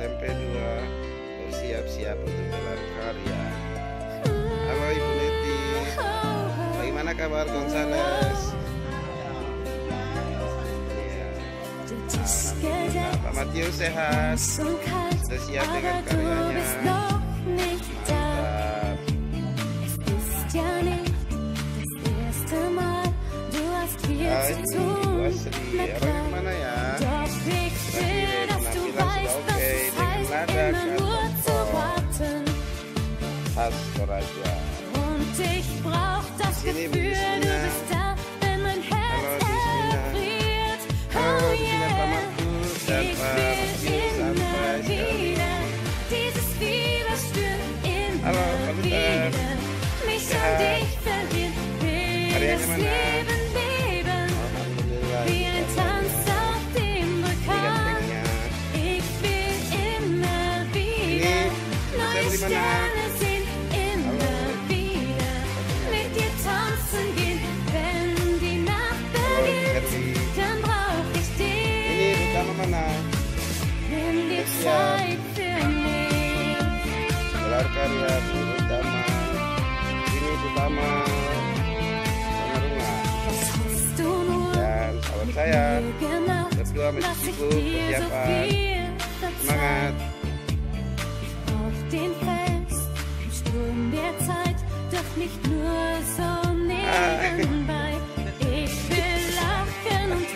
SMP 2 bersiap-siap untuk gelar karya. Halo Ibu Neti, bagaimana kabar Gonzales? Iya. Alhamdulillah. Pak Matius sehat, sudah siap dengan karyanya. Mantap. Khas Toraja. Und ich brauch das Gefühl, du bist da, wenn mein Herz erfriert. Oh yeah. Ich will immer wieder dieses Fieber spüren, immer wieder. Mich an dich verlieren, will das leben,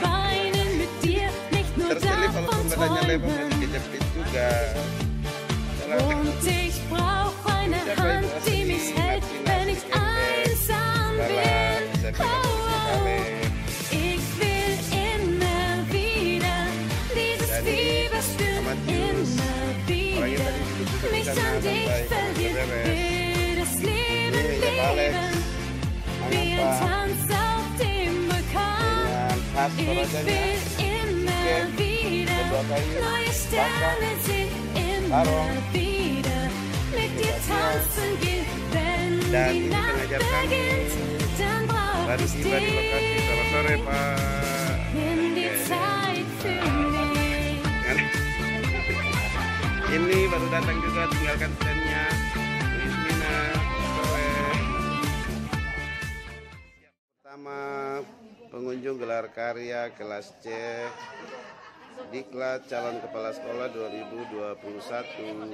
weinen mit dir, nicht nur Terus Eli kalau davon pembedanya lebar masih kejepit juga. Kalau amat serius orang yang tadi ditutup bisa sampai Instagram ya ini Jack Alex mengapa dengan khas dan ini pengajar kami baru sore Pak Ini baru datang juga tinggalkan standnya Bu Ismina sore. Pertama pengunjung gelar karya kelas C Diklat calon kepala sekolah 2021